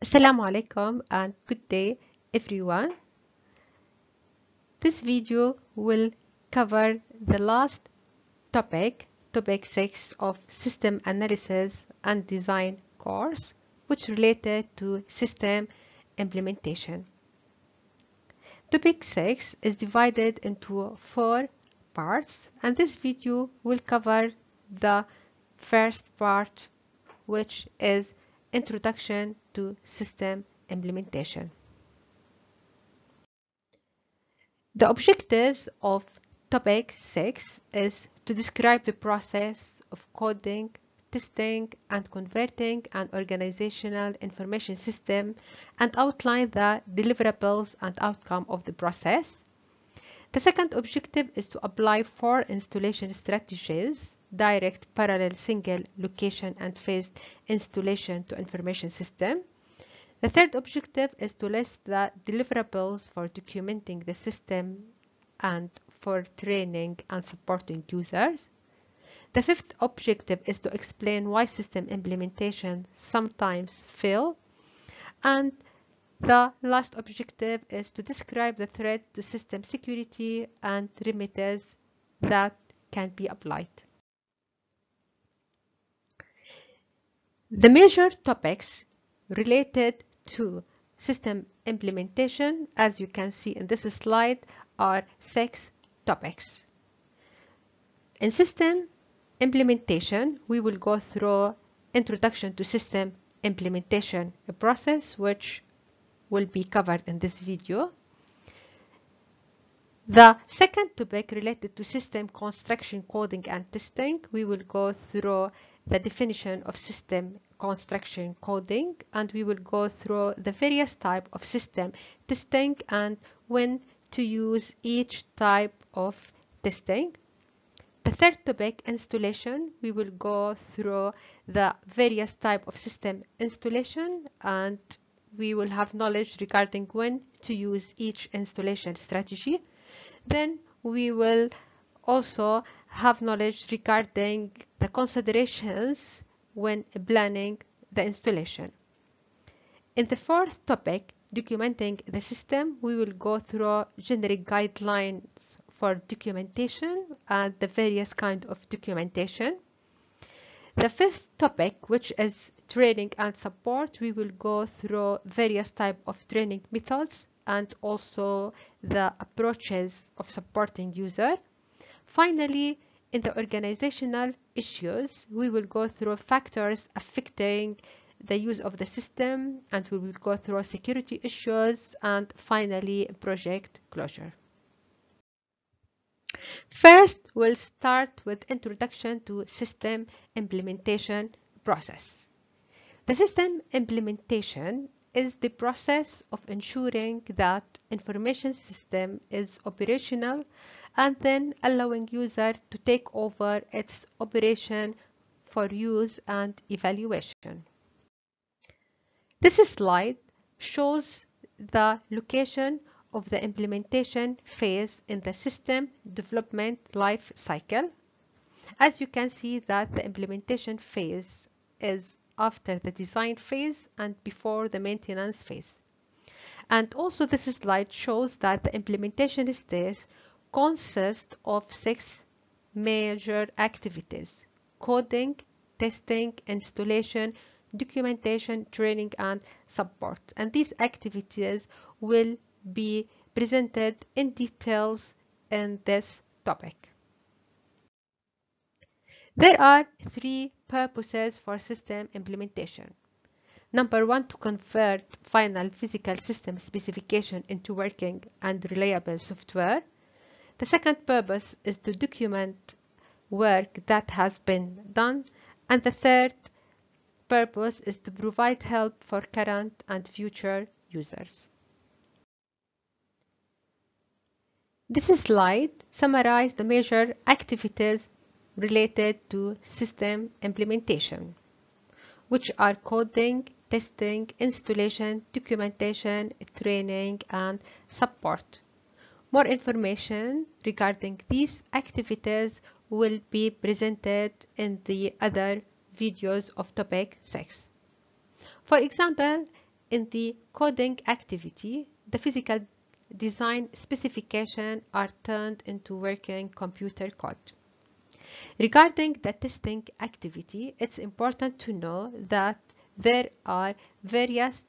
Assalamu alaikum and good day everyone. This video will cover the last topic, topic 6 of system analysis and design course which related to system implementation. Topic 6 is divided into four parts and this video will cover the first part which is Introduction to System Implementation. The objectives of topic 6 is to describe the process of coding, testing, and converting an organizational information system and outline the deliverables and outcome of the process. The second objective is to apply four installation strategies direct parallel single location and phased installation to information system. The third objective is to list the deliverables for documenting the system and for training and supporting users. The fifth objective is to explain why system implementation sometimes fail. And the last objective is to describe the threat to system security and remedies that can be applied. The major topics related to system implementation, as you can see in this slide, are six topics. In system implementation, we will go through introduction to system implementation a process which will be covered in this video. The second topic related to system construction, coding and testing, we will go through the definition of system construction coding and we will go through the various type of system testing and when to use each type of testing. The third topic, installation, we will go through the various type of system installation and we will have knowledge regarding when to use each installation strategy. Then we will also have knowledge regarding the considerations when planning the installation. In the fourth topic, documenting the system, we will go through generic guidelines for documentation and the various kind of documentation. The fifth topic, which is training and support, we will go through various type of training methods and also the approaches of supporting user. Finally, in the organizational issues, we will go through factors affecting the use of the system and we will go through security issues and finally project closure. First, we'll start with introduction to system implementation process. The system implementation is the process of ensuring that information system is operational and then allowing user to take over its operation for use and evaluation. This slide shows the location of the implementation phase in the system development life cycle. As you can see that the implementation phase is after the design phase and before the maintenance phase. And also this slide shows that the implementation stage consists of six major activities coding, testing, installation, documentation, training, and support. And these activities will be presented in details in this topic. There are three purposes for system implementation. Number one, to convert final physical system specification into working and reliable software. The second purpose is to document work that has been done. And the third purpose is to provide help for current and future users. This slide summarizes the major activities related to system implementation, which are coding, testing, installation, documentation, training, and support. More information regarding these activities will be presented in the other videos of topic 6. For example, in the coding activity, the physical design specification are turned into working computer code. Regarding the testing activity, it's important to know that there are various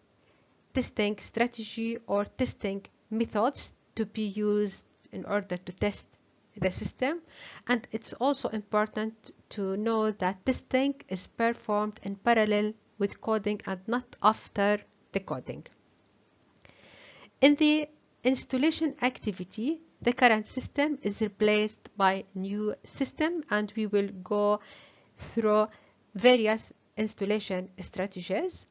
testing strategy or testing methods to be used in order to test the system and it's also important to know that testing is performed in parallel with coding and not after the coding. In the installation activity, the current system is replaced by new system and we will go through various installation strategies.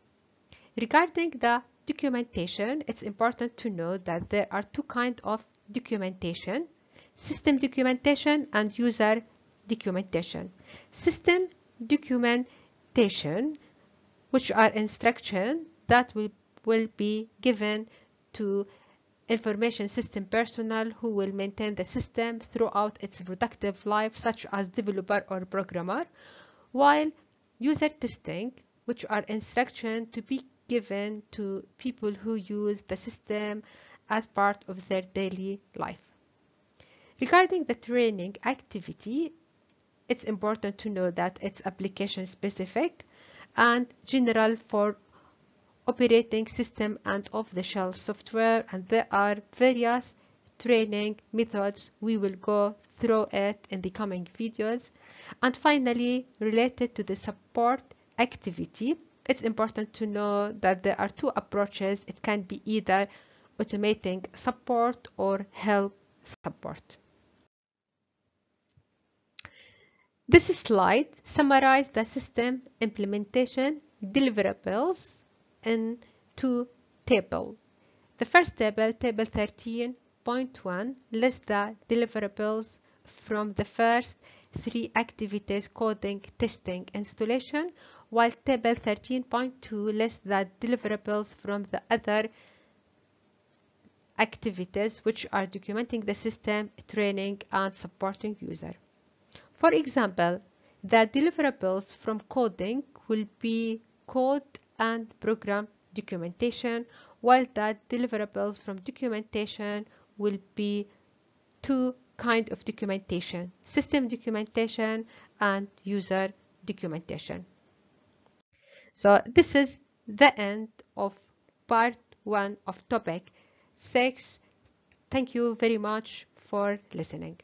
Regarding the documentation, it's important to know that there are two kinds of documentation, system documentation and user documentation. System documentation, which are instructions that will, will be given to information system personnel who will maintain the system throughout its productive life, such as developer or programmer, while user testing, which are instructions to be given to people who use the system as part of their daily life. Regarding the training activity, it's important to know that it's application specific and general for operating system and off-the-shelf software and there are various training methods we will go through it in the coming videos. And finally related to the support activity it's important to know that there are two approaches. It can be either automating support or help support. This slide summarizes the system implementation deliverables in two tables. The first table, table 13.1, lists the deliverables from the first three activities coding, testing, installation, while table 13.2 lists the deliverables from the other activities which are documenting the system, training, and supporting user. For example, the deliverables from coding will be code and program documentation, while the deliverables from documentation will be two kind of documentation, system documentation and user documentation. So this is the end of part one of topic six. Thank you very much for listening.